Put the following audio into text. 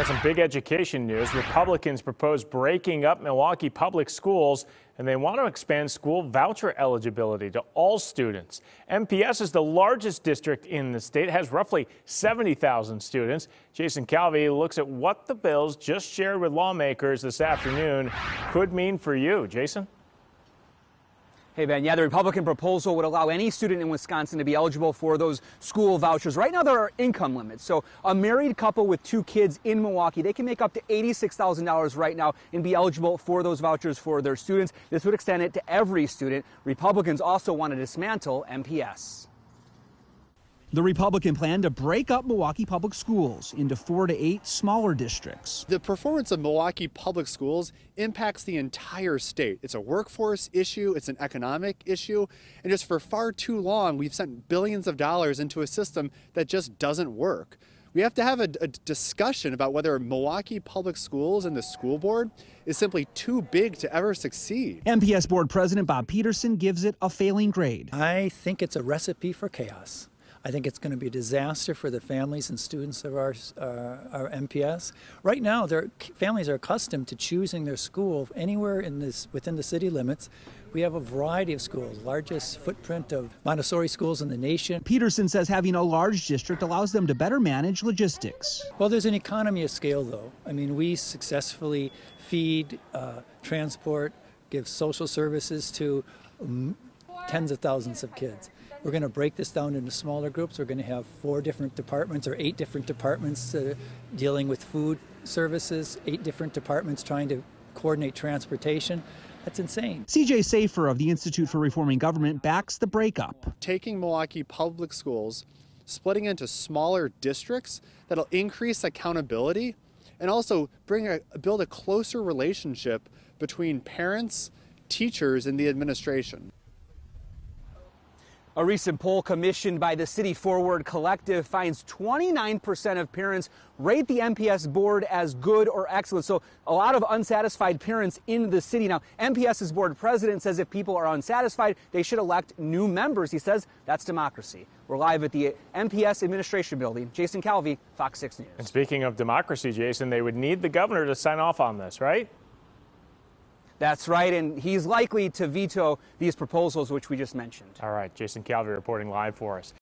Got some big education news. Republicans propose breaking up Milwaukee public schools and they want to expand school voucher eligibility to all students. MPS is the largest district in the state, has roughly 70,000 students. Jason Calvi looks at what the bills just shared with lawmakers this afternoon could mean for you. Jason? Hey, Ben, yeah, the Republican proposal would allow any student in Wisconsin to be eligible for those school vouchers. Right now, there are income limits. So, a married couple with two kids in Milwaukee, they can make up to $86,000 right now and be eligible for those vouchers for their students. This would extend it to every student. Republicans also want to dismantle MPS. The Republican plan to break up Milwaukee public schools into four to eight smaller districts. The performance of Milwaukee public schools impacts the entire state. It's a workforce issue, it's an economic issue, and just for far too long, we've sent billions of dollars into a system that just doesn't work. We have to have a, a discussion about whether Milwaukee Public Schools and the school board is simply too big to ever succeed. MPS board president Bob Peterson gives it a failing grade. I think it's a recipe for chaos. I think it's going to be a disaster for the families and students of our, uh, our MPS. Right now, their families are accustomed to choosing their school anywhere in this within the city limits. We have a variety of schools, largest footprint of Montessori schools in the nation. Peterson says having a large district allows them to better manage logistics. Well, there's an economy of scale, though. I mean, we successfully feed, uh, transport, give social services to um, tens of thousands of kids. We're going to break this down into smaller groups. We're going to have four different departments or eight different departments uh, dealing with food services, eight different departments trying to coordinate transportation. That's insane. CJ Szafir of the Institute for Reforming Government backs the breakup. Taking Milwaukee public schools, splitting into smaller districts that'll increase accountability and also bring a, build a closer relationship between parents, teachers, and the administration. A recent poll commissioned by the City Forward Collective finds 29% of parents rate the MPS board as good or excellent. So a lot of unsatisfied parents in the city. Now, MPS's board president says if people are unsatisfied, they should elect new members. He says that's democracy. We're live at the MPS administration building. Jason Calvi, Fox 6 News. And speaking of democracy, Jason, they would need the governor to sign off on this, right? That's right, and he's likely to veto these proposals, which we just mentioned. All right, Jason Calvi reporting live for us.